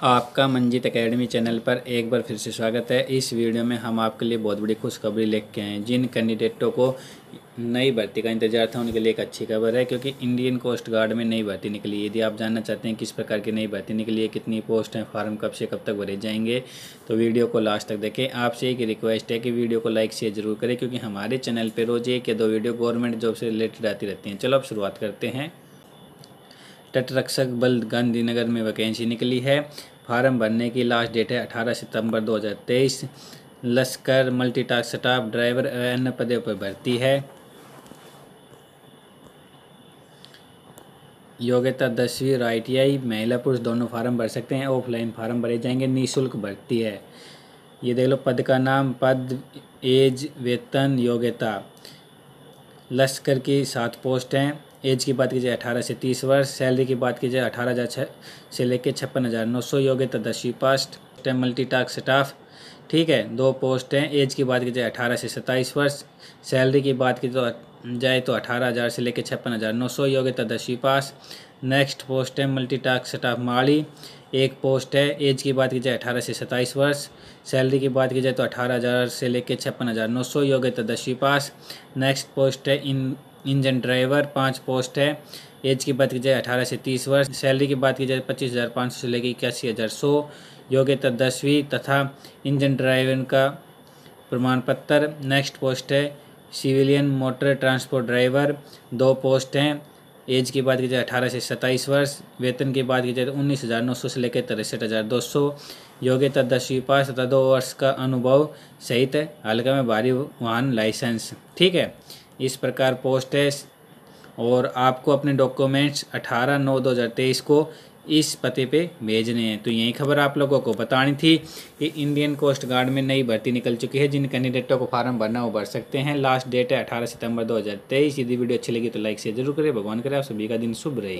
आपका Manjeet academy channel पर एक बार फिर से स्वागत है। इस वीडियो में हम आपके लिए बहुत बड़ी खुशखबरी लेके आए हैं, जिन कैंडिडेटों को नई भर्ती का इंतज़ार था, उनके लिए एक अच्छी खबर है, क्योंकि इंडियन कोस्ट गार्ड में नई भर्ती निकली यदि आप जानना चाहते हैं किस प्रकार की नई भर्ती निकली है, कितनी पोस्ट हैं, फार्म कब से कब तक भरे जाएँगे तो वीडियो को लास्ट तक देखें। आपसे एक रिक्वेस्ट है कि वीडियो को लाइक शेयर ज़रूर करें, क्योंकि हमारे चैनल पर रोज़ एक या दो वीडियो गवर्नमेंट जॉब से रिलेटेड आती रहती हैं। चलो अब शुरुआत करते हैं। तटरक्षक बल गांधीनगर में वैकेंसी निकली है। फार्म भरने की लास्ट डेट है 18 सितंबर 2023 लश्कर मल्टीटास्क स्टाफ ड्राइवर अन्य पदों पर भर्ती है। योग्यता दसवीं और आई महिला पुरुष दोनों फार्म भर सकते हैं। ऑफलाइन फार्म भरे जाएँगे, निःशुल्क भर्ती है। ये देख लो, पद का नाम, पद, एज, वेतन, योग्यता। लश्कर की सात पोस्ट हैं। एज की बात की जाए अठारह से तीस वर्ष, सैलरी की बात की जाए अठारह हज़ार छः से लेकर छप्पन हज़ार नौ सौ योग्यता दसवीं past time multi task staff. ठीक है, दो पोस्ट हैं, एज की बात की जाए अठारह से सत्ताईस वर्ष, सैलरी की बात की तो जाए तो अठारह हज़ार से लेकर छप्पन हज़ार नौ सौ योग्यता दसवीं पास नेक्स्ट पोस्ट है मल्टी टास्क स्टाफ माली, एक पोस्ट है एज की बात की जाए अठारह से सत्ताईस वर्ष, सैलरी की बात की जाए तो अठारह हज़ार से लेकर छप्पन हज़ार नौ सौ योग्यता दसवीं पास नेक्स्ट पोस्ट है इन इंजन ड्राइवर, पाँच पोस्ट है। एज की बात की जाए, अठारह से तीस वर्ष। सैलरी की बात की जाए, पच्चीस हज़ार पाँच सौ से लेकर इक्यासी हज़ार सौ। योग्यता दसवीं, तथा इंजन ड्राइवर का प्रमाण पत्र। नेक्स्ट पोस्ट है, सिविलियन मोटर ट्रांसपोर्ट ड्राइवर। दो पोस्ट हैं। एज की बात की जाए, अठारह से सत्ताईस वर्ष। वेतन की बात की जाए तो उन्नीस हज़ार नौ सौ से लेकर तिरसठ हज़ार दो सौ। योग्यता दसवीं पास, तथा दो वर्ष का अनुभव सहित हल्का में भारी वाहन लाइसेंस। ठीक है? इस प्रकार पोस्ट है और आपको अपने डॉक्यूमेंट्स अठारह नौ दो हज़ार तेईस को इस पते पे भेजने हैं। तो यही खबर आप लोगों को बतानी थी कि इंडियन कोस्ट गार्ड में नई भर्ती निकल चुकी है, जिन कैंडिडेटों को फार्म भरना वो भर सकते हैं। लास्ट डेट है अठारह सितंबर 2023 यदि वीडियो अच्छी लगी तो लाइक से ज़रूर करें। भगवान करें आप सभी का दिन शुभ रहे।